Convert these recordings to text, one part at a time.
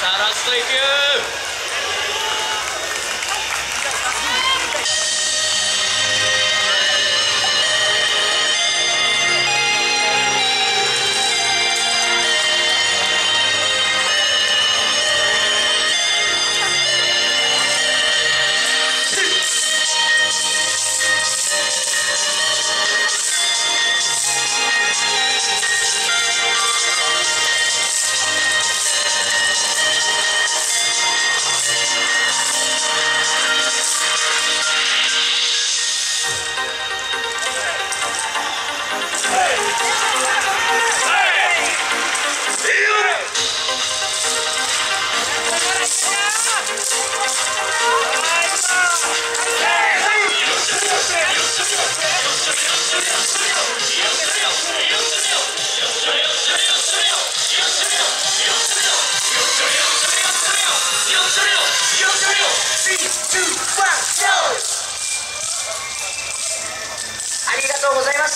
さらしていく。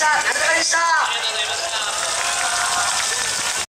した。ざいました。